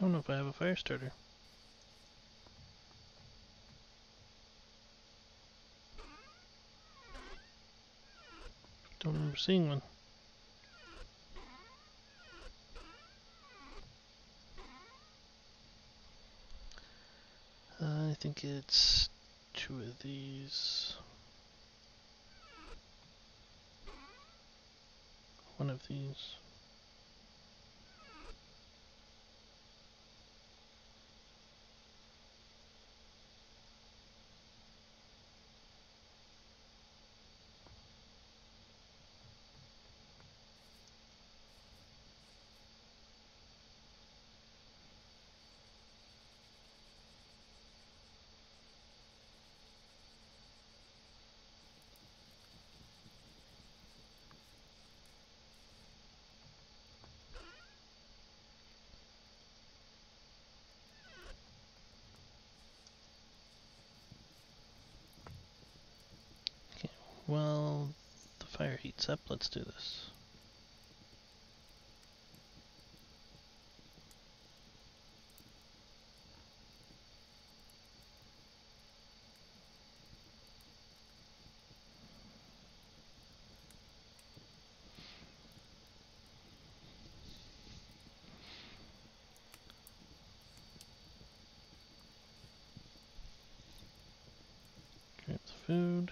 I don't know if I have a fire starter. Don't remember seeing one. Uh, I think it's two of these. One of these. Well, the fire heats up. Let's do this. Grab the food.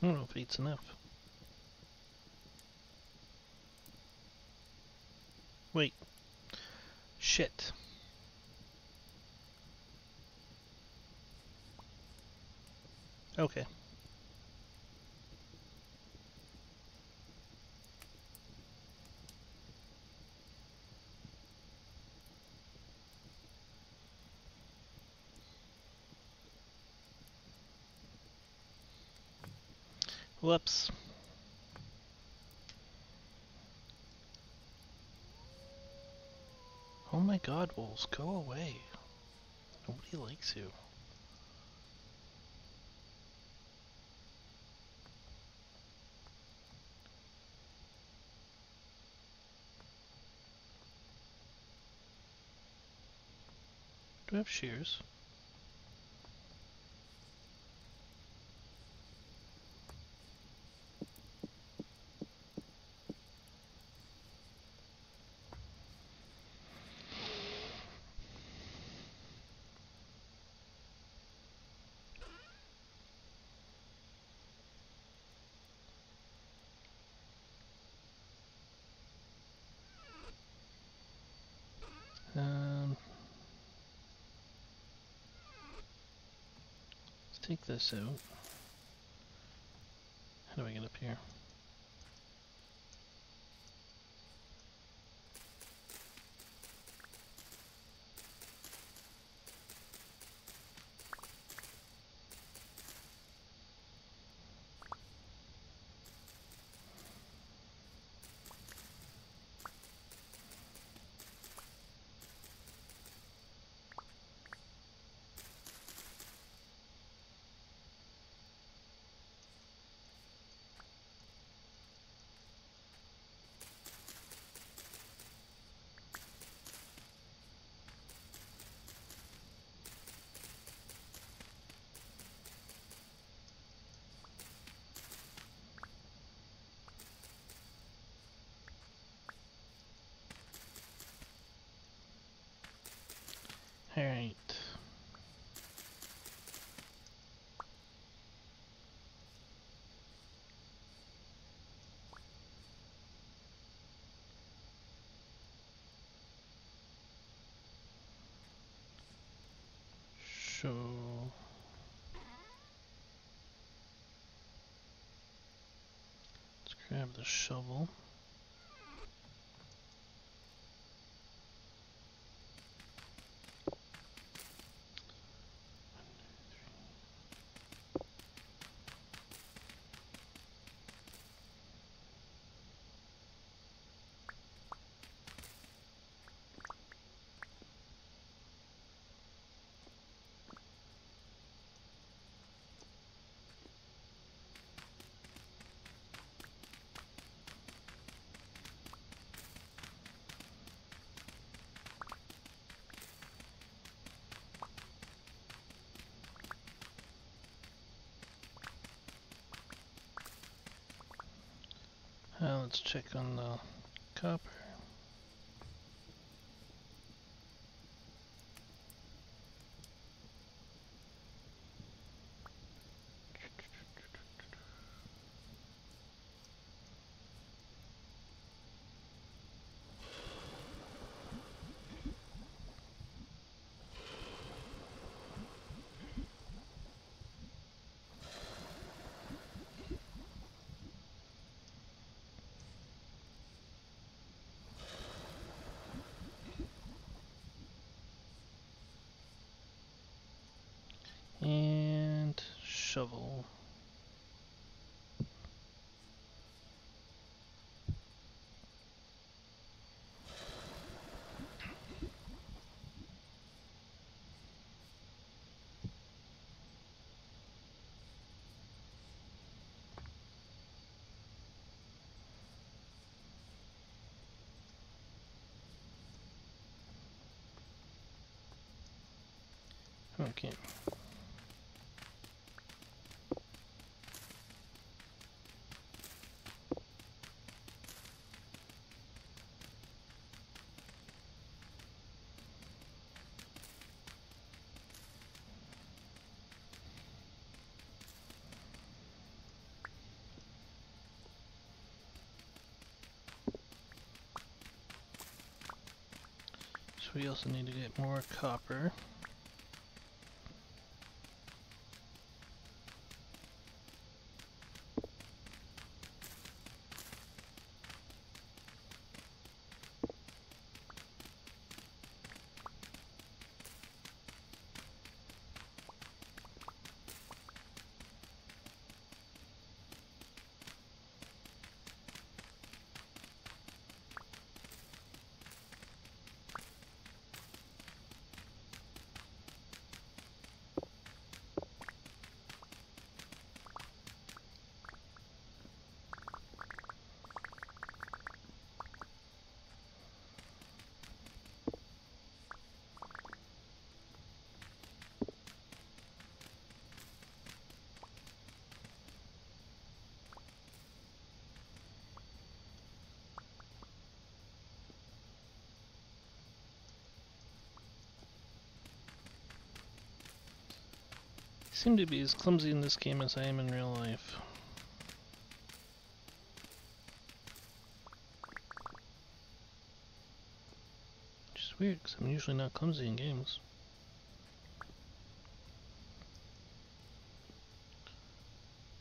I don't know if eight's enough. Wait. Shit. Okay. Whoops. Oh my god, wolves, go away. Nobody likes you. Do I have shears? Take this out. How do I get up here? Alright. So let's grab the shovel. Let's check on the copper. And shovel. Okay. So we also need to get more copper. Seem to be as clumsy in this game as I am in real life. Which is weird, because I'm usually not clumsy in games.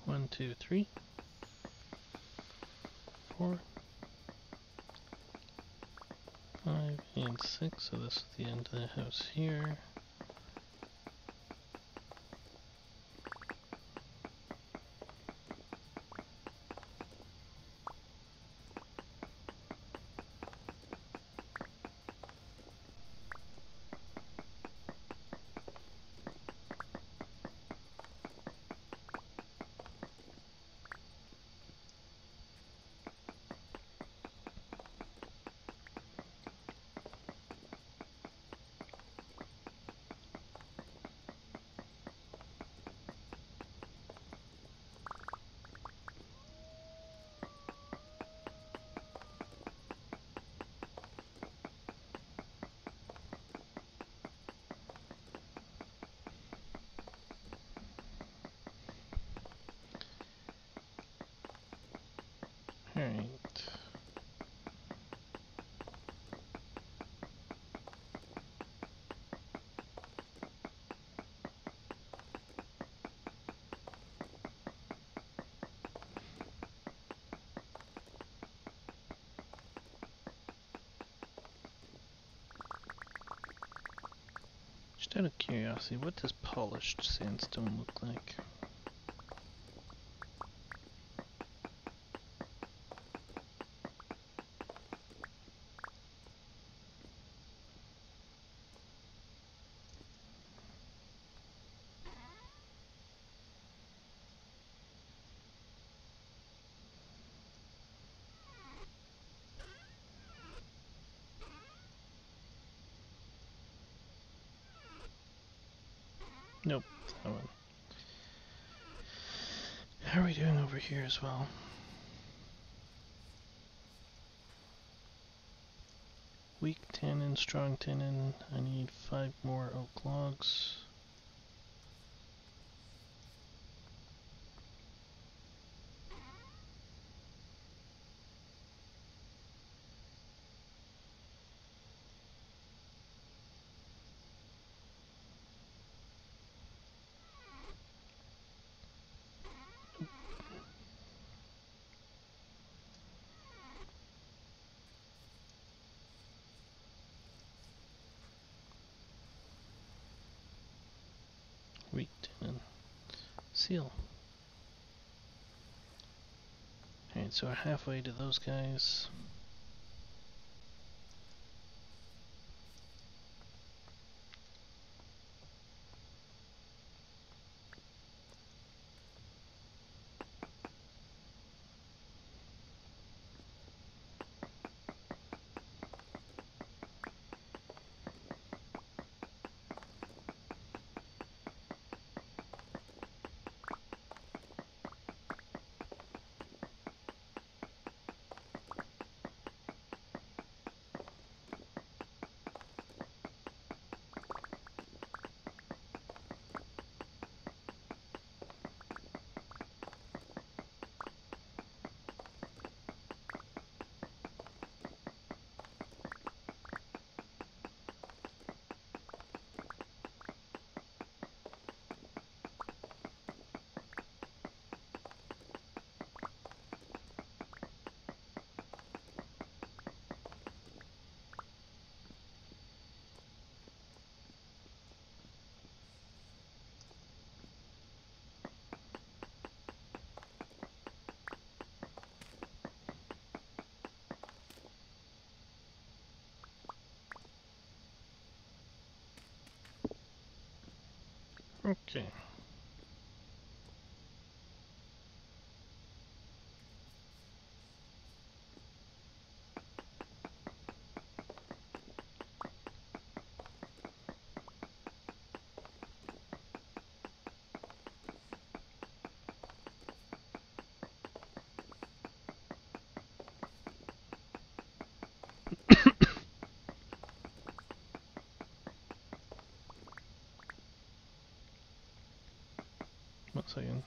One, two, three, four, five, and six. So this is the end of the house here. Alright. Just out of curiosity, what does polished sandstone look like? Nope. How are we doing over here as well? Weak tannin, strong tannin. I need five more oak logs. Tannin. Seal. Alright, so we're halfway to those guys. Okay. One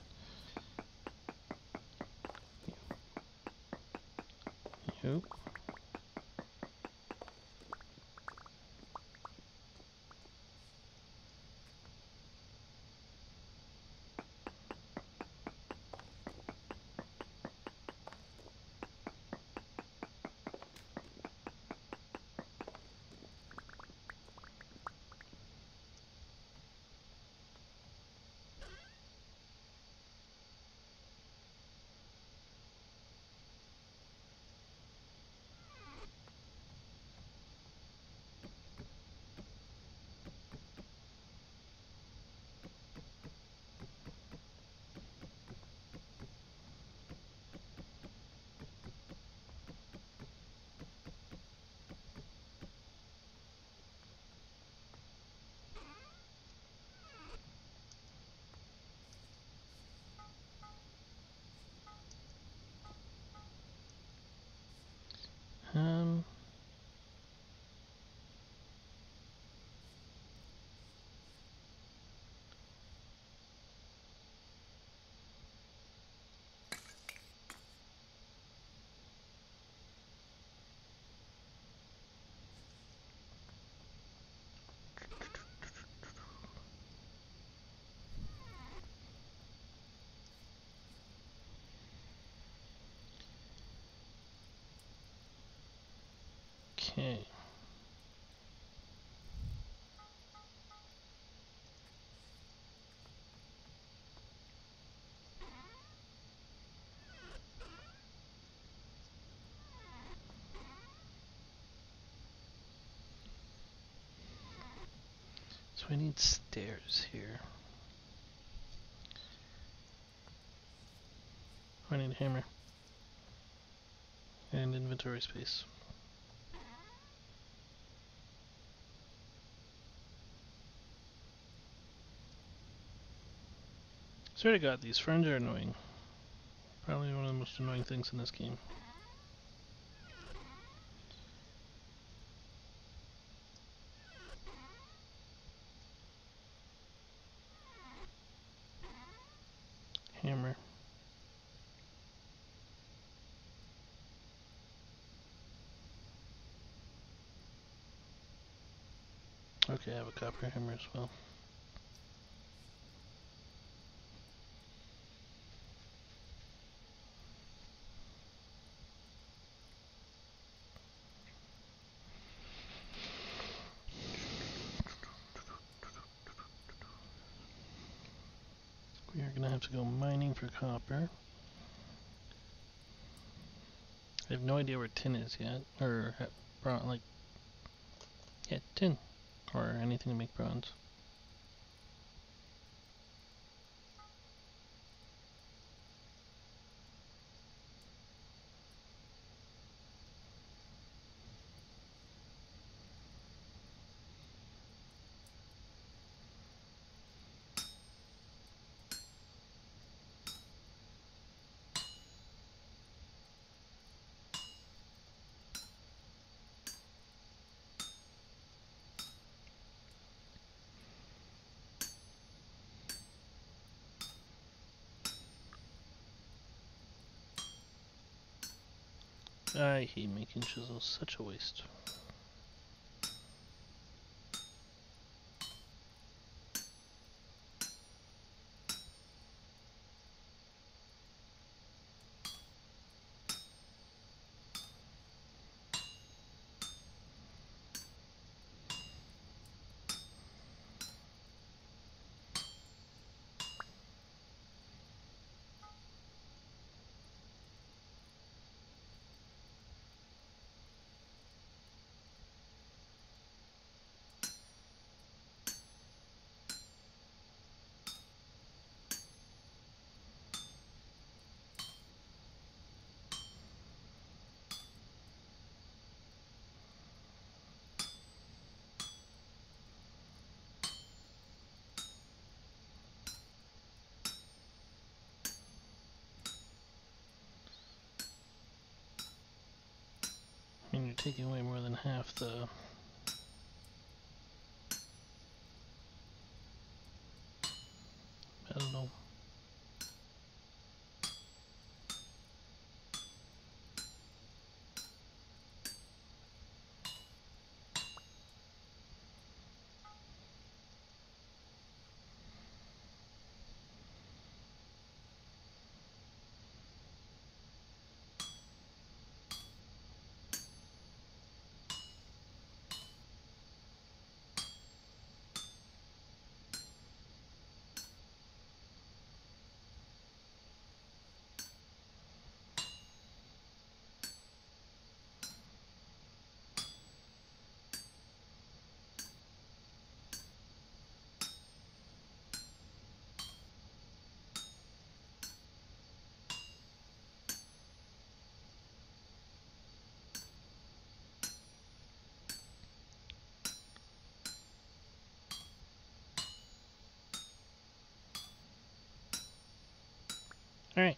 Okay. So we need stairs here. I need a hammer. And inventory space. Swear to god, these friends are annoying. Probably one of the most annoying things in this game. Hammer. Okay, I have a copper hammer as well. Have to go mining for copper. I have no idea where tin is yet, or uh, ha- like, yeah, tin, or anything to make bronze. I hate making chisels, such a waste. Taking away more than half the... I don't know. Alright.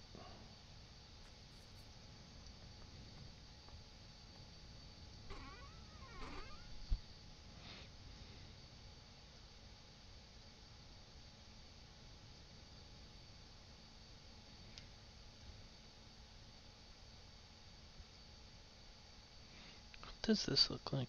What does this look like?